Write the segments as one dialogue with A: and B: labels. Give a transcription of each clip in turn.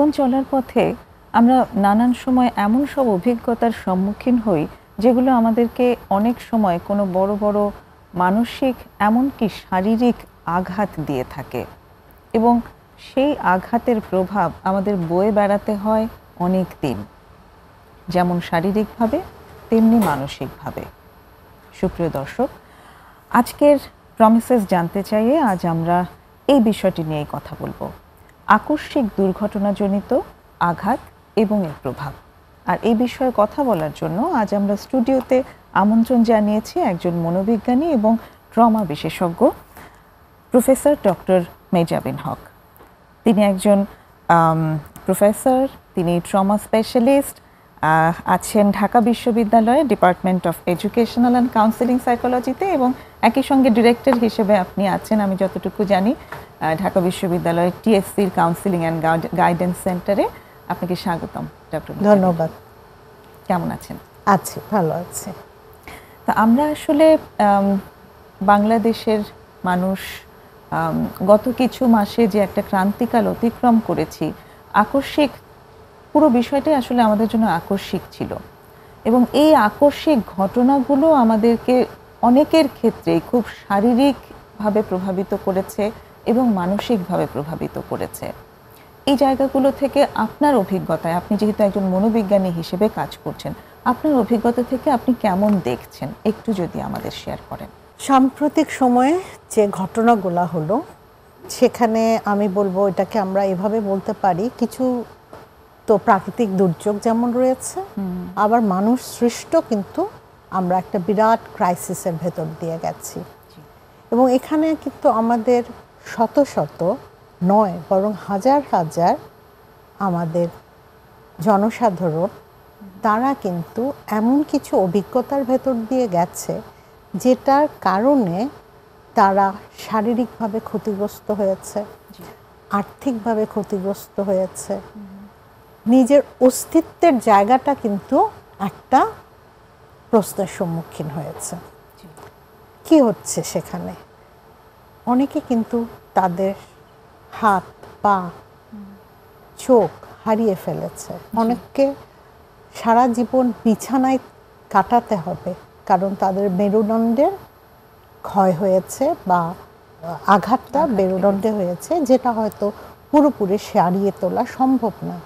A: জীবন চলার পথে আমরা নানান সময় এমন সব অভিজ্ঞতার সম্মুখীন হই, যেগুলো আমাদেরকে অনেক সময় কোনো বড় বড় মানসিক, এমনকি শারীরিক আঘাত দিয়ে থাকে। এবং সেই আঘাতের প্রভাব আমাদের বয়ে বেড়াতে হয় অনেক দিন। যেমন শারীরিকভাবে, তেমনি মানসিকভাবে। সুপ্রিয় দর্শক, আজকের প্রমিসেস জানতে চাইয়ে আজ আমরা এই বিষয়টি নিয়েই কথা বলব। আকস্মিক দুর্ঘটনাজনিত আঘাত এবং এর প্রভাব। আর এই বিষয়ে কথা বলার জন্য আজ আমরা স্টুডিওতে আমন্ত্রণ জানিয়েছি একজন মনোবিজ্ঞানী এবং ট্রমা বিশেষজ্ঞ, প্রফেসর ডক্টর মেজাবিন হক। তিনি একজন প্রফেসর, তিনি ট্রমা স্পেশালিস্ট আছেন ঢাকা বিশ্ববিদ্যালয়ে department of educational and counselling সাইকোলজিতে এবং একই সঙ্গে ডিরেক্টর হিসেবে আপনি আছেন, আমি যতটুকু জানি। ঢাকা বিশ্ববিদ্যালয়ের টিএসসির কাউন্সিলিং অ্যান্ড গাইডেন্স সেন্টারে আপনাকে স্বাগতম
B: ডক্টর ধন্যবাদ।
A: কেমন আছেন?
B: আছি ভালো আছি।
A: তা আমরা আসলে বাংলাদেশের মানুষ গত কিছু মাসে যে একটা ক্রান্তিকাল অতিক্রম করেছি আকস্মিক পুরো বিষয়টাই আসলে আমাদের জন্য আকস্মিক ছিল। এবং এই আকস্মিক ঘটনাগুলো আমাদেরকে অনেকের ক্ষেত্রেই খুব শারীরিকভাবে প্রভাবিত করেছে এবং মানসিকভাবে প্রভাবিত করেছে। এই জায়গাগুলো থেকে আপনার অভিজ্ঞতায় আপনি যেহেতু একজন মনোবিজ্ঞানী হিসেবে কাজ করছেন আপনার অভিজ্ঞতা থেকে আপনি কেমন দেখছেন? একটু যদি আমাদের শেয়ার করেন।
B: সাম্প্রতিক সময়ে যে ঘটনাগুলো হলো সেখানে আমি বলব এটাকে আমরা এভাবে বলতে পারি কিছু তো প্রাকৃতিক দুর্যোগ যেমন রয়েছে আবার মানুষ সৃষ্ট কিন্তু আমরা একটা বিরাট ক্রাইসিসের ভেতর দিয়ে গেছি। এবং এখানে কিন্তু আমাদের শত শত নয় বরং হাজার হাজার আমাদের জনসাধারণ তারা কিন্তু এমন কিছু অভিজ্ঞতার ভেতর দিয়ে গেছে যেটার কারণে তারা শারীরিকভাবে ক্ষতিগ্রস্ত হয়েছে আর্থিকভাবে ক্ষতিগ্রস্ত হয়েছে। নিজের অস্তিত্বের জায়গাটা কিন্তু একটা প্রশ্নের সম্মুখীন হয়েছে। কি হচ্ছে সেখানে? অনেকে কিন্তু তাদের হাত পা চোখ হারিয়ে ফেলেছে। অনেককে সারা জীবন বিছানায় কাটাতে হবে কারণ তাদের মেরুদণ্ডের ক্ষয় হয়েছে বা আঘাতটা মেরুদণ্ডে হয়েছে যেটা হয়তো পুরোপুরি সারিয়ে তোলা সম্ভব না।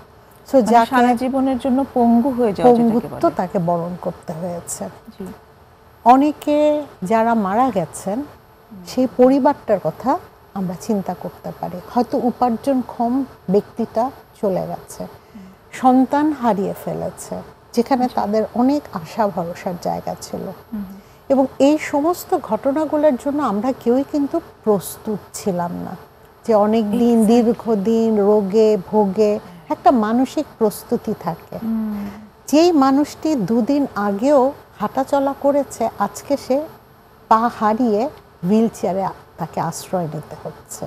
A: সো মানে যা সারা জীবনের জন্য পঙ্গু হয়ে
B: যাওয়া পঙ্গুত্ব তাকে বরণ করতে হয়েছে। অনেকে যারা মারা গেছেন সেই পরিবারটার কথা আমরা চিন্তা করতে পারি। হয়তো উপার্জনক্ষম ব্যক্তিটা চলে গেছে। সন্তান হারিয়ে ফেলেছে যেখানে তাদের অনেক আশা ভরসার জায়গা ছিল। এবং এই সমস্ত ঘটনাগুলোর জন্য আমরা কেউই কিন্তু প্রস্তুত ছিলাম না। যে অনেক দিন দীর্ঘদিন রোগে ভোগে একটা মানসিক প্রস্তুতি থাকে। যেই মানুষটি দুদিন আগেও হাঁটাচলা করেছে আজকে সে পা হারিয়ে হুইল চেয়ারে তাকে আশ্রয় নিতে হচ্ছে।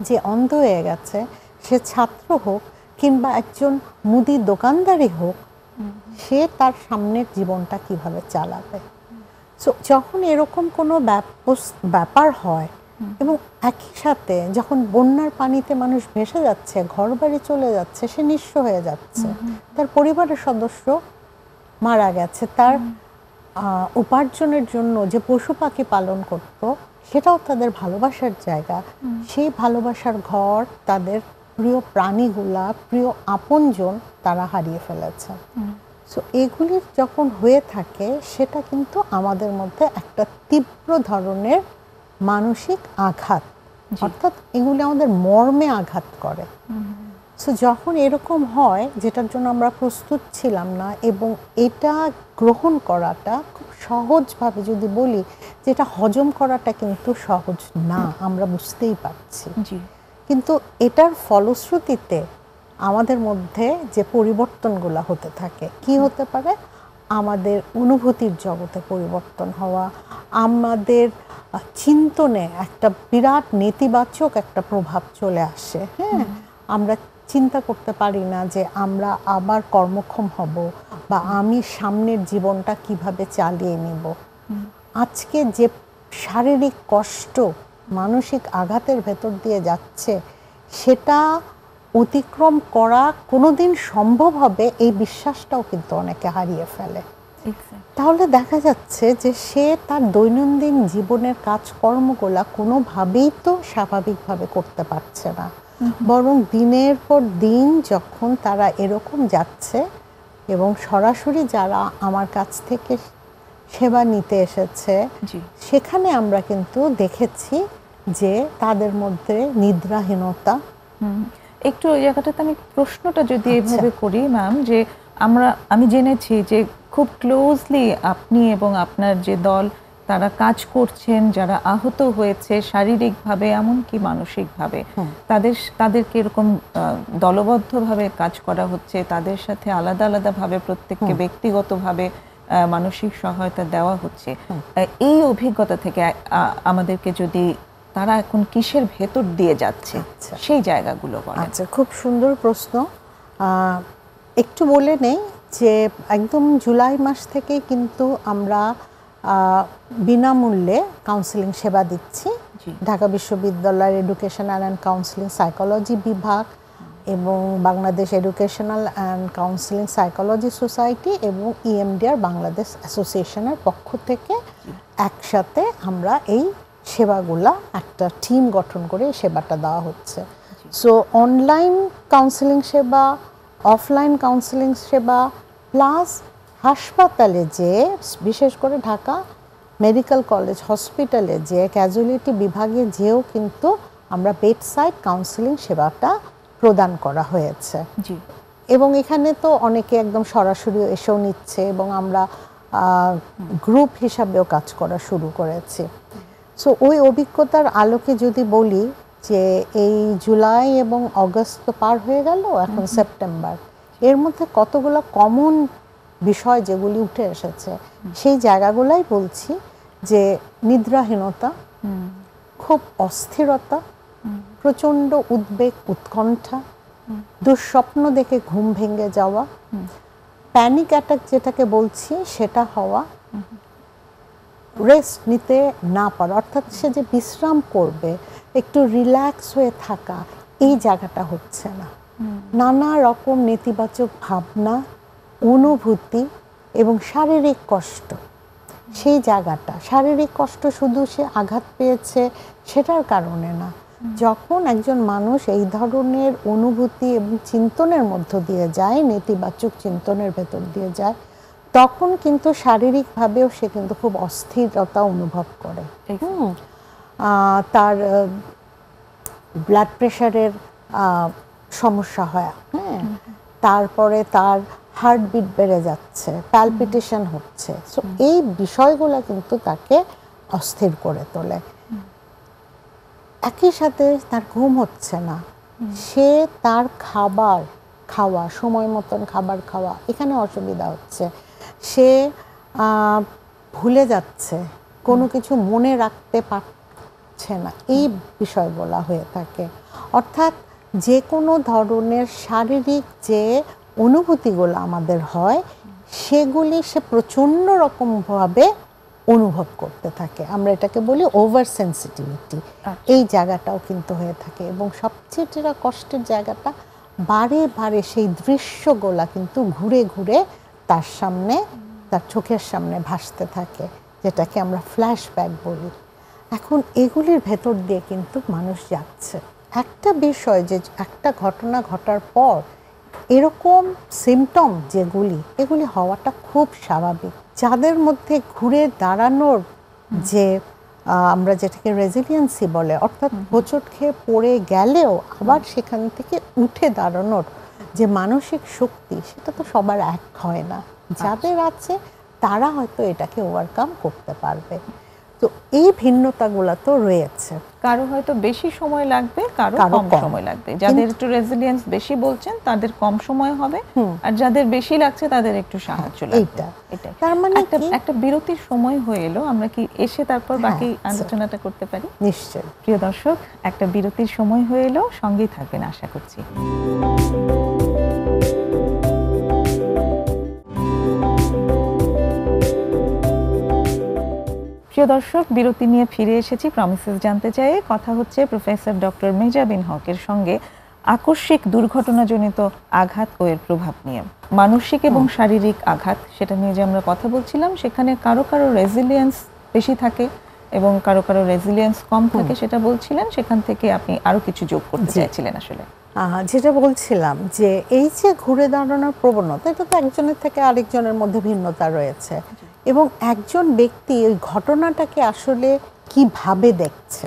B: যে অন্ধ হয়ে গেছে সে ছাত্র হোক কিংবা একজন মুদি দোকানদারই হোক সে তার সামনের জীবনটা কীভাবে চালাবে? যখন এরকম কোনো ব্যাপার হয় এবং একই সাথে যখন বন্যার পানিতে মানুষ ভেসে যাচ্ছে ঘর বাড়ি চলে যাচ্ছে সে নিঃস্ব হয়ে যাচ্ছে তার পরিবারের সদস্য মারা গেছে তার উপার্জনের জন্য যে পশু পাখি পালন করত সেটাও তাদের ভালোবাসার জায়গা। সেই ভালোবাসার ঘর তাদের প্রিয় প্রাণীগুলা প্রিয় আপনজন তারা হারিয়ে ফেলেছে। সো এগুলির যখন হয়ে থাকে সেটা কিন্তু আমাদের মধ্যে একটা তীব্র ধরনের মানসিক আঘাত। অর্থাৎ এগুলি আমাদের মর্মে আঘাত করে। সো যখন এরকম হয় যেটার জন্য আমরা প্রস্তুত ছিলাম না এবং এটা গ্রহণ করাটা খুব সহজভাবে যদি বলি যেটা হজম করাটা কিন্তু সহজ না আমরা বুঝতেই পারছি। কিন্তু এটার ফলশ্রুতিতে আমাদের মধ্যে যে পরিবর্তনগুলো হতে থাকে কি হতে পারে? আমাদের অনুভূতির জগতে পরিবর্তন হওয়া আমাদের চিন্তনে একটা বিরাট নেতিবাচক একটা প্রভাব চলে আসে হ্যাঁ? আমরা চিন্তা করতে পারি না যে আমরা আবার কর্মক্ষম হব বা আমি সামনের জীবনটা কীভাবে চালিয়ে নেব। আজকে যে শারীরিক কষ্ট মানসিক আঘাতের ভেতর দিয়ে যাচ্ছে সেটা অতিক্রম করা কোনোদিন সম্ভব হবে এই বিশ্বাসটাও কিন্তু অনেকে হারিয়ে ফেলে। তাহলে দেখা যাচ্ছে যে সে তার দৈনন্দিন জীবনের কাজকর্মগুলা কোনোভাবেই তো স্বাভাবিকভাবে করতে পারছে না। বরং দিনের পর দিন যখন তারা এরকম যাচ্ছে এবং সরাসরি যারা আমার কাছ থেকে সেবা নিতে এসেছে সেখানে আমরা কিন্তু দেখেছি যে তাদের মধ্যে নিদ্রাহীনতা।
A: একটু ওই জায়গাটাতে আমি প্রশ্নটা যদি আচ্ছা। এভাবে করি ম্যাম যে আমরা আমি জেনেছি যে খুব ক্লোজলি আপনি এবং আপনার যে দল তারা কাজ করছেন যারা আহত হয়েছে শারীরিকভাবে এমনকি মানসিকভাবে। তাদের তাদেরকে এরকম দলবদ্ধভাবে কাজ করা হচ্ছে তাদের সাথে আলাদা আলাদাভাবে প্রত্যেককে ব্যক্তিগতভাবে মানসিক সহায়তা দেওয়া হচ্ছে। এই অভিজ্ঞতা থেকে আমাদেরকে যদি তারা এখন কিসের ভেতর দিয়ে যাচ্ছে আচ্ছা। সেই জায়গাগুলো
B: আচ্ছা খুব সুন্দর প্রশ্ন। একটু বলে নেই যে একদম জুলাই মাস থেকে কিন্তু আমরা বিনামূল্যে কাউন্সিলিং সেবা দিচ্ছি। ঢাকা বিশ্ববিদ্যালয়ের এডুকেশনাল অ্যান্ড কাউন্সিলিং সাইকোলজি বিভাগ এবং Bangladesh educational and counselling psychology society এবং ইএমডিআর বাংলাদেশ অ্যাসোসিয়েশনের পক্ষ থেকে একসাথে আমরা এই সেবাগুলা একটা টিম গঠন করে সেবাটা দেওয়া হচ্ছে। সো অনলাইন কাউন্সিলিং সেবা অফলাইন কাউন্সিলিং সেবা প্লাস হাসপাতালে যে বিশেষ করে ঢাকা মেডিকেল কলেজ হসপিটালে যে ক্যাজুয়ালিটি বিভাগে যেও কিন্তু আমরা বেড সাইড কাউন্সিলিং সেবাটা প্রদান করা হয়েছে। জি। এবং এখানে তো অনেকে একদম সরাসরি এসেও নিচ্ছে এবং আমরা গ্রুপ হিসাবেও কাজ করা শুরু করেছি। সো ওই অভিজ্ঞতার আলোকে যদি বলি যে এই জুলাই এবং অগস্ট তো পার হয়ে গেল এখন সেপ্টেম্বর। এর মধ্যে কতগুলো কমন বিষয় যেগুলি উঠে এসেছে সেই জায়গাগুলাই বলছি যে নিদ্রাহীনতা খুব অস্থিরতা প্রচণ্ড উদ্বেগ উৎকণ্ঠা দুঃস্বপ্ন দেখে ঘুম ভেঙে যাওয়া প্যানিক অ্যাটাক যেটাকে বলছি সেটা হওয়া রেস্ট নিতে না পারা অর্থাৎ সে যে বিশ্রাম করবে একটু রিল্যাক্স হয়ে থাকা এই জায়গাটা হচ্ছে না। নানা রকম নেতিবাচক ভাবনা অনুভূতি এবং শারীরিক কষ্ট। সেই জায়গাটা শারীরিক কষ্ট শুধু সে আঘাত পেয়েছে সেটার কারণে না। যখন একজন মানুষ এই ধরনের অনুভূতি এবং চিন্তনের মধ্য দিয়ে যায় নেতিবাচক চিন্তনের ভেতর দিয়ে যায় তখন কিন্তু শারীরিকভাবেও সে কিন্তু খুব অস্থিরতা অনুভব করে। তার ব্লাড প্রেশারের সমস্যা হয়। হ্যাঁ। তারপরে তার হার্টবিট বেড়ে যাচ্ছে প্যালপিটেশন হচ্ছে। সো এই বিষয়গুলো কিন্তু তাকে অস্থির করে তোলে। একই সাথে তার ঘুম হচ্ছে না। সে তার খাবার খাওয়া সময় মতন খাবার খাওয়া এখানে অসুবিধা হচ্ছে। সে ভুলে যাচ্ছে। কোনো কিছু মনে রাখতে পারছে না। এই বিষয় বলা হয়ে থাকে। অর্থাৎ যে কোনো ধরনের শারীরিক যে অনুভূতিগুলো আমাদের হয় সেগুলি সে প্রচণ্ড রকমভাবে অনুভব করতে থাকে। আমরা এটাকে বলি ওভার সেন্সিটিভিটি এই জায়গাটাও কিন্তু হয়ে থাকে এবং সবচেয়ে যেটা কষ্টের জায়গাটা বারে বারে সেই দৃশ্যগুলা কিন্তু ঘুরে ঘুরে তার সামনে তার চোখের সামনে ভাসতে থাকে যেটাকে আমরা ফ্ল্যাশব্যাক বলি। এখন এগুলির ভেতর দিয়ে কিন্তু মানুষ যাচ্ছে। একটা বিষয় যে একটা ঘটনা ঘটার পর এরকম সিমটম যেগুলি এগুলি হওয়াটা খুব স্বাভাবিক। যাদের মধ্যে ঘুরে দাঁড়ানোর যে আমরা যেটাকে রেজিলিয়েন্সি বলে অর্থাৎ হোঁচট খেয়ে পড়ে গেলেও আবার সেখান থেকে উঠে দাঁড়ানোর যে মানসিক শক্তি সেটা তো সবার এক হয় না। যাদের আছে তারা হয়তো এটাকে ওভারকাম করতে পারবে। তো এই ভিন্নতাগুলো তো রয়েছে।
A: কারও হয়তো বেশি সময় লাগবে কারও কম সময় লাগবে। যাদের একটু রেজিলিয়েন্স বেশি বলছেন তাদের কম সময় হবে আর যাদের বেশি লাগছে তাদের একটু সাহায্য লাগবে। এটা তার মানে একটা একটা বিরতির সময় হয়ে এলো আমরা কি এসে তারপর হ্যাঁ, বাকি আলোচনাটা করতে পারি?
B: নিশ্চয়
A: প্রিয় দর্শক একটা বিরতির সময় হয়ে এলো সঙ্গেই থাকবেন আশা করছি। প্রিয় দর্শক বিরতি নিয়ে ফিরে এসেছি। প্রমিসেস জানতে চাই কথা হচ্ছে প্রফেসর ডক্টর মেজাবিন হকের সঙ্গে আকস্মিক দুর্ঘটনাজনিত আঘাত ও এর প্রভাব নিয়ে। মানসিক এবং শারীরিক আঘাত সেটা নিয়ে যে আমরা কথা বলছিলাম সেখানে কারও কারও রেজিলিয়েন্স বেশি থাকে এবং কারও কারও রেজিলিয়েন্স কম থাকে সেটা বলছিলেন। সেখান থেকে আপনি আরও কিছু যোগ করতে চাইছিলেন আসলে।
B: যেটা বলছিলাম যে এই যে ঘুরে দাঁড়ানোর প্রবণতা এটা তো একজনের থেকে আরেকজনের মধ্যে ভিন্নতা রয়েছে। এবং একজন ব্যক্তি ওই ঘটনাটাকে আসলে কীভাবে দেখছে?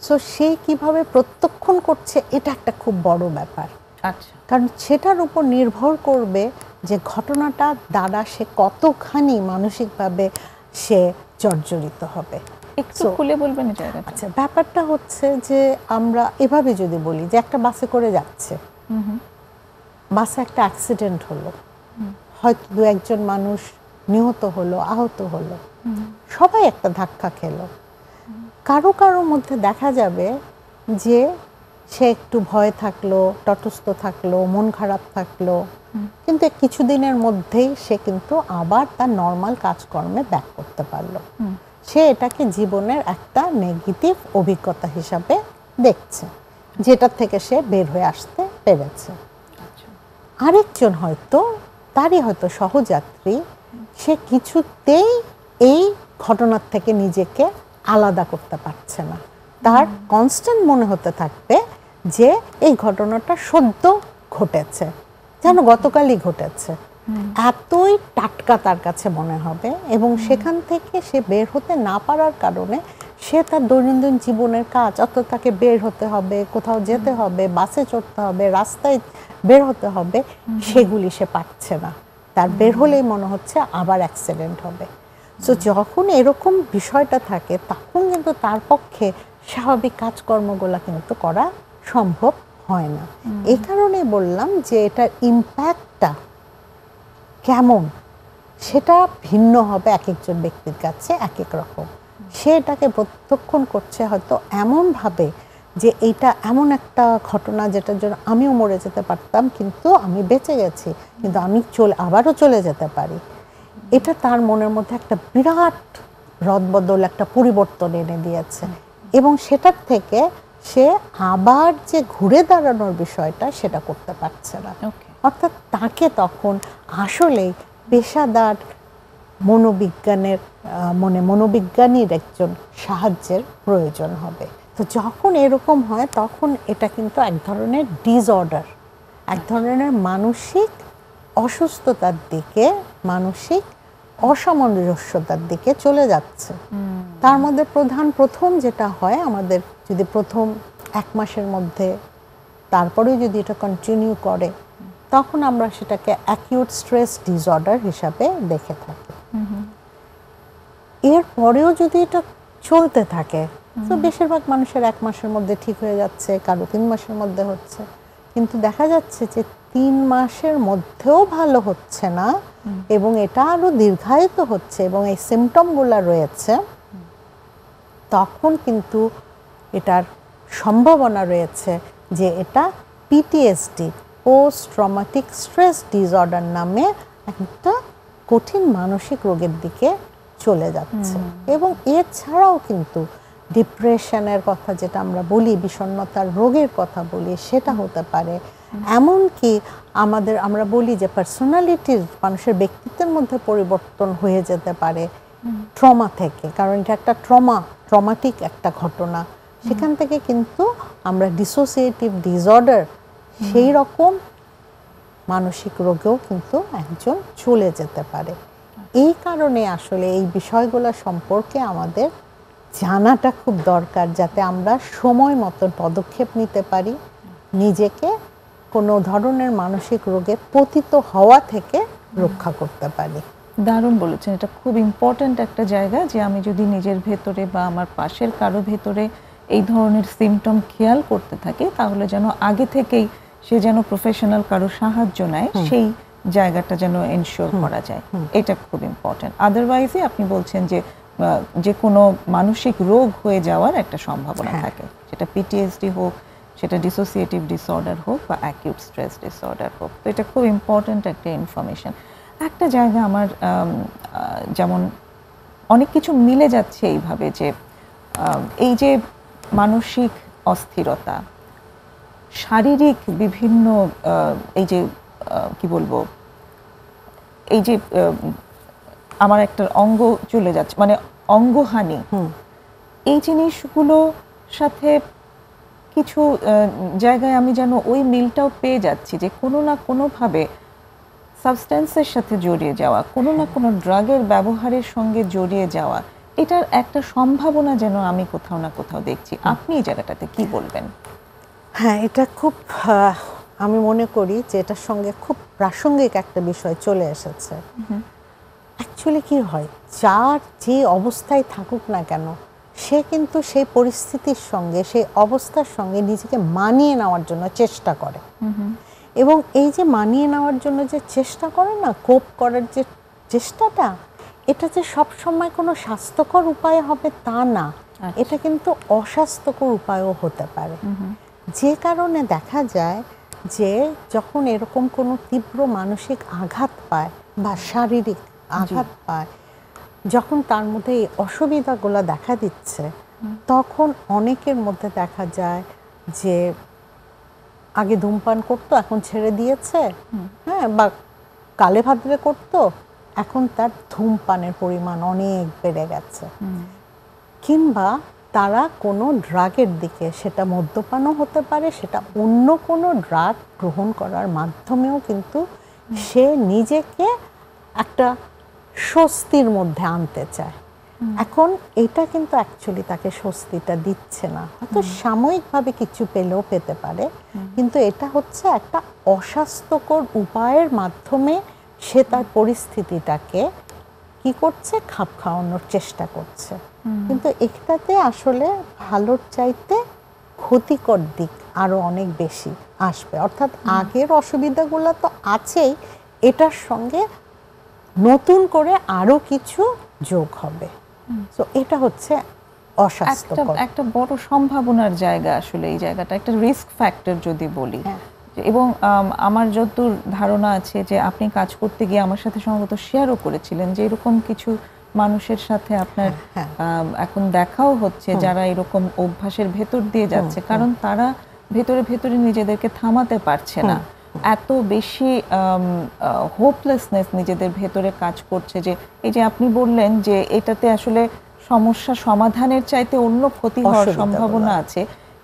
B: সো সে কীভাবে প্রত্যক্ষণ করছে এটা একটা খুব বড় ব্যাপার।
A: আচ্ছা।
B: কারণ সেটার উপর নির্ভর করবে যে ঘটনাটা দ্বারা সে কতখানি মানসিকভাবে সে জর্জরিত হবে।
A: একটু খুলে বলবেন
B: আচ্ছা ব্যাপারটা হচ্ছে যে আমরা এভাবে যদি বলি যে একটা বাসে করে যাচ্ছে। বাসে একটা অ্যাক্সিডেন্ট হলো। হয়তো দু একজন মানুষ নিহত হলো আহত হলো। সবাই একটা ধাক্কা খেলো। কারও কারোর মধ্যে দেখা যাবে যে সে একটু ভয় থাকল তটস্থ থাকল মন খারাপ থাকল। কিন্তু কিছুদিনের মধ্যেই সে কিন্তু আবার তার নর্মাল কাজকর্মে ব্যাক করতে পারল। সে এটাকে জীবনের একটা নেগেটিভ অভিজ্ঞতা হিসাবে দেখছে যেটা থেকে সে বের হয়ে আসতে পেরেছে।
A: আচ্ছা।
B: আরেকজন হয়তো তারই হয়তো সহযাত্রী সে কিছুতেই এই ঘটনার থেকে নিজেকে আলাদা করতে পারছে না। তার কনস্ট্যান্ট মনে হতে থাকবে যে এই ঘটনাটা সদ্য ঘটেছে। যেন গতকালই ঘটেছে। এতই টাটকা তার কাছে মনে হবে এবং সেখান থেকে সে বের হতে না পারার কারণে সে তার দৈনন্দিন জীবনের কাজ অত তাকে বের হতে হবে কোথাও যেতে হবে বাসে চড়তে হবে রাস্তায় বের হতে হবে সেগুলি সে পাচ্ছে না। তার বের হলেই মনে হচ্ছে আবার অ্যাক্সিডেন্ট হবে। সো যখন এরকম বিষয়টা থাকে তখন কিন্তু তার পক্ষে স্বাভাবিক কাজকর্মগুলো কিন্তু করা সম্ভব হয় না। এই কারণে বললাম যে এটার ইম্প্যাক্টটা কেমন? সেটা ভিন্ন হবে এক একজন ব্যক্তির কাছে এক এক রকম। সে এটাকে প্রত্যক্ষণ করছে হয়তো এমনভাবে যে এইটা এমন একটা ঘটনা যেটার জন্য আমিও মরে যেতে পারতাম কিন্তু আমি বেঁচে গেছি কিন্তু আমি চলে আবারও চলে যেতে পারি। এটা তার মনের মধ্যে একটা বিরাট রদবদল একটা পরিবর্তন এনে দিয়েছে। এবং সেটার থেকে সে আবার যে ঘুরে দাঁড়ানোর বিষয়টা সেটা করতে পারছে না। অর্থাৎ তাকে তখন আসলেই পেশাদার মনোবিজ্ঞানের মানে মনোবিজ্ঞানীর একজন সাহায্যের প্রয়োজন হবে। তো যখন এরকম হয় তখন এটা কিন্তু এক ধরনের ডিসঅর্ডার এক ধরনের মানসিক অসুস্থতার দিকে মানসিক অসামঞ্জস্যতার দিকে চলে যাচ্ছে। তার মধ্যে প্রধান প্রথম যেটা হয় আমাদের যদি প্রথম এক মাসের মধ্যে তারপরেও যদি এটা কন্টিনিউ করে তখন আমরা সেটাকে অ্যাকিউট স্ট্রেস ডিসঅর্ডার হিসাবে দেখে থাকি। এর পরেও যদি এটা চলতে থাকে তো বেশিরভাগ মানুষের এক মাসের মধ্যে ঠিক হয়ে যাচ্ছে কারও তিন মাসের মধ্যে হচ্ছে। কিন্তু দেখা যাচ্ছে যে তিন মাসের মধ্যেও ভালো হচ্ছে না এবং এটা আরও দীর্ঘায়িত হচ্ছে এবং এই সিমটমগুলো রয়েছে তখন কিন্তু এটার সম্ভাবনা রয়েছে যে এটা PTSD post traumatic stress disorder নামে একটা কঠিন মানসিক রোগের দিকে চলে যাচ্ছে। এবং এছাড়াও কিন্তু ডিপ্রেশনের কথা যেটা আমরা বলি, বিষণ্ণতার রোগের কথা বলি, সেটা হতে পারে। এমনকি আমাদের, আমরা বলি যে পার্সোনালিটির মানুষের ব্যক্তিত্বের মধ্যে পরিবর্তন হয়ে যেতে পারে ট্রমা থেকে। কারণ এটা একটা ট্রমা ট্রমাটিক একটা ঘটনা। সেখান থেকে কিন্তু আমরা ডিসোসিয়েটিভ ডিসঅর্ডার সেই রকম মানসিক রোগেও কিন্তু একজন চলে যেতে পারে। এই কারণে আসলে এই বিষয়গুলো সম্পর্কে আমাদের জানাটা খুব দরকার যাতে আমরা সময় মতন পদক্ষেপ নিতে পারি নিজেকে কোনো ধরনের মানসিক রোগে পতিত হওয়া থেকে রক্ষা করতে পারি।
A: দারুণ বলেছেন এটা খুব ইম্পর্ট্যান্ট একটা জায়গা যে আমি যদি নিজের ভেতরে বা আমার পাশের কারও ভেতরে এই ধরনের সিমটম খেয়াল করতে থাকি তাহলে যেন আগে থেকেই সে যেন প্রফেশনাল কারও সাহায্য নেয় সেই জায়গাটা যেন এনশিওর করা যায়। এটা খুব ইম্পর্ট্যান্ট আদারওয়াইজে আপনি বলছেন যে যে কোনো মানসিক রোগ হয়ে যাওয়ার একটা সম্ভাবনা
B: হ্যাঁ।
A: থাকে। সেটা পিটিএসডি হোক সেটা ডিসোসিয়েটিভ ডিসঅর্ডার হোক বা অ্যাকিউট স্ট্রেস ডিসঅর্ডার হোক। তো এটা খুব ইম্পর্ট্যান্ট একটা ইনফরমেশন একটা জায়গা আমার যেমন অনেক কিছু মিলে যাচ্ছে এইভাবে যে এই যে মানসিক অস্থিরতা শারীরিক বিভিন্ন এই যে কি বলব এই যে আমার একটা অঙ্গ চলে যাচ্ছে। মানে অঙ্গহানি। এই জিনিসগুলো সাথে কিছু জায়গায় আমি যেন ওই মিলটাও পেয়ে যাচ্ছি যে কোনো না কোনোভাবে সাবস্ট্যান্সের সাথে জড়িয়ে যাওয়া কোনো না কোনো ড্রাগের ব্যবহারের সঙ্গে জড়িয়ে যাওয়া এটার একটা সম্ভাবনা যেন আমি কোথাও না কোথাও দেখছি। আপনি এই জায়গাটাতে কি বলবেন?
B: হ্যাঁ এটা খুব আমি মনে করি যে এটার সঙ্গে খুব প্রাসঙ্গিক একটা বিষয় চলে এসেছে। অ্যাকচুয়ালি কি হয়? যার যে অবস্থায় থাকুক না কেন সে কিন্তু সেই পরিস্থিতির সঙ্গে সেই অবস্থার সঙ্গে নিজেকে মানিয়ে নেওয়ার জন্য চেষ্টা করে। এবং এই যে মানিয়ে নেওয়ার জন্য যে চেষ্টা করে না কোপ করার যে চেষ্টাটা এটা যে সব সময় কোনো স্বাস্থ্যকর উপায় হবে তা না। এটা কিন্তু অস্বাস্থ্যকর উপায়ও হতে পারে। যে কারণে দেখা যায় যে যখন এরকম কোনো তীব্র মানসিক আঘাত পায় বা শারীরিক আঘাত পায়। যখন তার মধ্যে এই অসুবিধাগুলো দেখা দিচ্ছে তখন অনেকের মধ্যে দেখা যায় যে আগে ধূমপান করতো এখন ছেড়ে দিয়েছে। হ্যাঁ বা কালে ভাদ্রে করতো এখন তার ধূমপানের পরিমাণ অনেক বেড়ে গেছে। কিংবা তারা কোনো ড্রাগের দিকে সেটা মদ্যপানও হতে পারে সেটা অন্য কোনো ড্রাগ গ্রহণ করার মাধ্যমেও কিন্তু সে নিজেকে একটা স্বস্তির মধ্যে আনতে চায়। এখন এটা কিন্তু অ্যাকচুয়ালি তাকে স্বস্তিটা দিচ্ছে না। হয়তো সাময়িকভাবে কিছু পেলেও পেতে পারে কিন্তু এটা হচ্ছে একটা অস্বাস্থ্যকর উপায়ের মাধ্যমে সে তার পরিস্থিতিটাকে কি করছে? খাপ খাওয়ানোর চেষ্টা করছে। কিন্তু একটাতে আসলে ভালোর চাইতে ক্ষতিকর দিক আরও অনেক বেশি আসবে। অর্থাৎ আগের অসুবিধাগুলো তো আছেই এটার সঙ্গে নতুন করে আরও কিছু যোগ হবে। তো এটা হচ্ছে অস্বাস্থ্যকর।
A: একটা বড় সম্ভাবনার জায়গা আসলে এই জায়গাটা একটা রিস্ক ফ্যাক্টর যদি বলি।
B: হ্যাঁ।
A: এবং আমার যতদূর ধারণা আছে যে আপনি কাজ করতে গিয়ে আমার সাথে সম্ভবত শেয়ারও করেছিলেন যে এরকম কিছু মানুষের সাথে আপনার
B: হ্যাঁ,
A: এখন দেখাও হচ্ছে যারা এরকম অভ্যাসের ভেতর দিয়ে যাচ্ছে। কারণ তারা ভেতরে ভেতরে নিজেদেরকে থামাতে পারছে না। এত বেশি হোপলেসনেস নিজেদের ভেতরে কাজ করছে যে এই যে আপনি বললেন যে এটাতে আসলে সমস্যা সমাধানের চাইতে অন্য ক্ষতি হওয়ার সম্ভাবনা আছে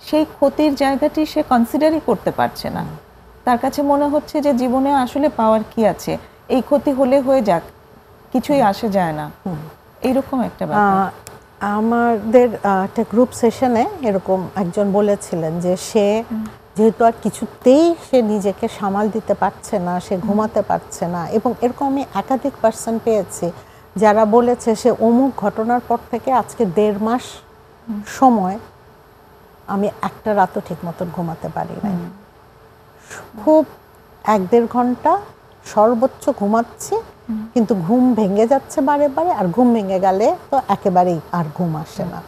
A: সেই ক্ষতির জায়গাটি সে কনসিডারই করতে পারছে না। তার কাছে মনে হচ্ছে যে জীবনে আসলে পাওয়ার কি আছে এই ক্ষতি হলে হয়ে যাক কিছুই আসে যায় না। এইরকম একটা ব্যাপার।
B: আমাদের একটা গ্রুপ সেশনে এরকম একজন বলেছিলেন যে সে যেহেতু আর কিছুতেই সে নিজেকে সামাল দিতে পারছে না সে ঘুমাতে পারছে না এবং এরকম আমি একাধিক পার্সন পেয়েছি যারা বলেছে সে অমুক ঘটনার পর থেকে আজকে দেড় মাস সময় আমি একটা রাতও ঠিক মতন ঘুমাতে পারি না খুব এক দেড় ঘণ্টা সর্বোচ্চ ঘুমাচ্ছি কিন্তু ঘুম ভেঙে যাচ্ছে বারে বারে আর ঘুম ভেঙে গেলে তো একেবারেই আর ঘুম আসে না।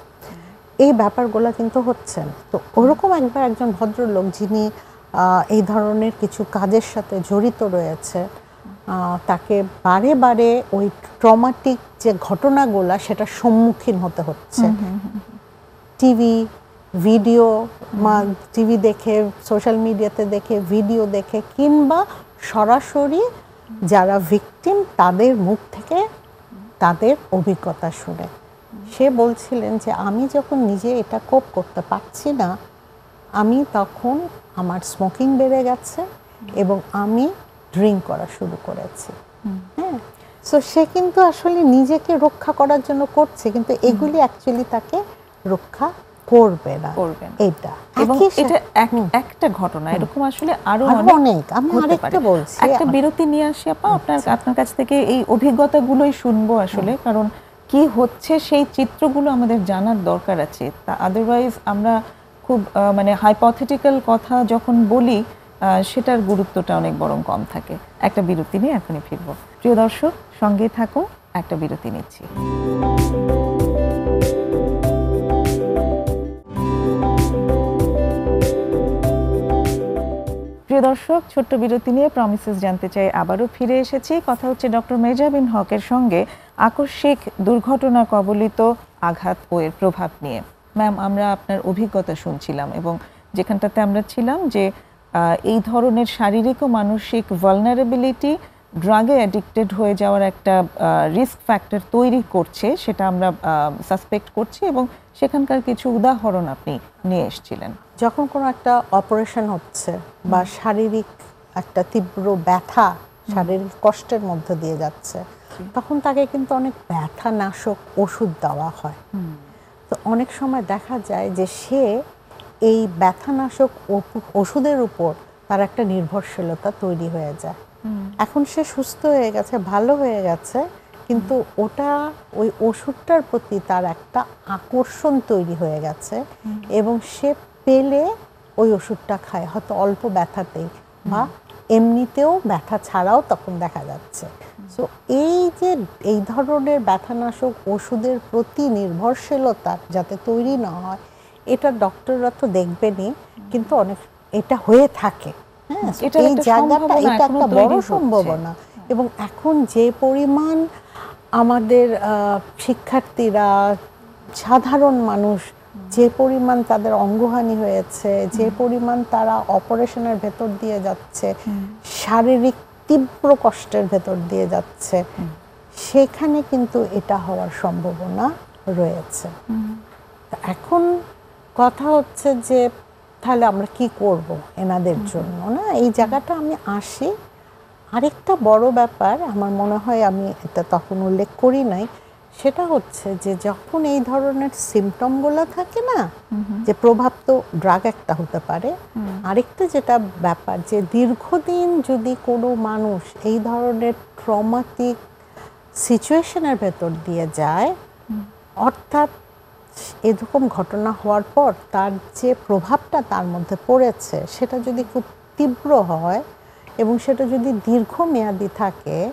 B: এই ব্যাপারগুলো কিন্তু হচ্ছে। তো ওরকম একবার একজন ভদ্রলোক যিনি এই ধরনের কিছু কাজের সাথে জড়িত রয়েছে তাকে বারে বারে ওই ট্রমাটিক যে ঘটনাগুলা সেটা সম্মুখীন হতে হচ্ছে। টিভি ভিডিও টিভি দেখে সোশ্যাল মিডিয়াতে দেখে ভিডিও দেখে কিংবা সরাসরি যারা ভিকটিম তাদের মুখ থেকে তাদের অভিজ্ঞতা শুনে। সে বলছিলেন যে আমি যখন নিজে এটা কোপ করতে পারছি না আমি তখন আমার স্মোকিং বেড়ে গেছে এবং আমি ড্রিঙ্ক করা শুরু করেছি। হ্যাঁ? সো সে কিন্তু আসলে নিজেকে রক্ষা করার জন্য করছে কিন্তু এগুলি অ্যাকচুয়ালি তাকে রক্ষা করবে না।
A: করবে
B: এটা
A: এবং এটা একটা ঘটনা এরকম আসলে
B: আরও
A: অনেক।
B: আমি আরেকটা বলছি।
A: একটা বিরতি নিয়ে আসি আপা আপনার আপনার কাছ থেকে এই অভিজ্ঞতাগুলোই শুনব আসলে কারণ কি হচ্ছে সেই চিত্রগুলো আমাদের জানার দরকার আছে। তা আদারওয়াইজ আমরা খুব মানে হাইপথেটিক্যাল কথা যখন বলি সেটার গুরুত্বটা অনেক বরং কম থাকে। একটা বিরতি নিয়ে এখনই ফিরব। প্রিয় দর্শক, সঙ্গে থাকুন, একটা বিরতি নিচ্ছি। প্রিয় দর্শক, ছোট্ট বিরতি নিয়ে প্রমিসেস জানতে চাই আবারও ফিরে এসেছি। কথা হচ্ছে ডক্টর মেজাবিন হকের সঙ্গে আকস্মিক দুর্ঘটনা কবলিত আঘাত ও এর প্রভাব নিয়ে। ম্যাম, আমরা আপনার অভিজ্ঞতা শুনছিলাম এবং যেখানটাতে আমরা ছিলাম যে এই ধরনের শারীরিক ও মানসিক ভালনারেবিলিটি ড্রাগে অ্যাডিক্টেড হয়ে যাওয়ার একটা রিস্ক ফ্যাক্টর তৈরি করছে সেটা আমরা সাসপেক্ট করছি এবং সেখানকার কিছু উদাহরণ আপনি নিয়ে এসেছিলেন।
B: যখন কোনো একটা অপারেশন হচ্ছে বা শারীরিক একটা তীব্র ব্যথা শারীরিক কষ্টের মধ্যে দিয়ে যাচ্ছে তখন তাকে কিন্তু অনেক ব্যথা নাশক ওষুধ দেওয়া হয়। তো অনেক সময় দেখা যায় যে সে এই ব্যথানাশক ওষুধের উপর তার একটা নির্ভরশীলতা তৈরি হয়ে যায়। এখন সে সুস্থ হয়ে গেছে ভালো হয়ে গেছে কিন্তু ওটা ওই ওষুধটার প্রতি তার একটা আকর্ষণ তৈরি হয়ে গেছে এবং সে পেলে ওই ওষুধটা খায় হয়তো অল্প ব্যথাতেই বা এমনিতেও ব্যথা ছাড়াও তখন দেখা যাচ্ছে। সো এই যে এই ধরনের ব্যথানাশক ওষুধের প্রতি নির্ভরশীলতা যাতে তৈরি না হয় এটা ডক্টররা তো দেখবেনই কিন্তু অনেক এটা হয়ে থাকে। এই জায়গাটা এটা একটা বড় সম্ভাবনা। এবং এখন যে পরিমাণ আমাদের শিক্ষার্থীরা সাধারণ মানুষ যে পরিমাণ তাদের অঙ্গহানি হয়েছে যে পরিমাণ তারা অপারেশনের ভেতর দিয়ে যাচ্ছে শারীরিক তীব্র কষ্টের ভেতর দিয়ে যাচ্ছে সেখানে কিন্তু এটা হওয়ার সম্ভাবনা রয়েছে। এখন কথা হচ্ছে যে তাহলে আমরা কি করব এনাদের জন্য না? এই জায়গাটা আমি আসি। আরেকটা বড় ব্যাপার আমার মনে হয় আমি এটা তখন উল্লেখ করি নাই সেটা হচ্ছে যে যখন এই ধরনের সিমটমগুলো থাকে না যে প্রভাব তো ড্রাগ একটা হতে পারে। আরেকটা যেটা ব্যাপার যে দীর্ঘদিন যদি কোনো মানুষ এই ধরনের ট্রমাটিক সিচুয়েশনের ভেতর দিয়ে যায় অর্থাৎ এরকম ঘটনা হওয়ার পর তার যে প্রভাবটা তার মধ্যে পড়েছে সেটা যদি খুব তীব্র হয় এবং সেটা যদি দীর্ঘমেয়াদী থাকে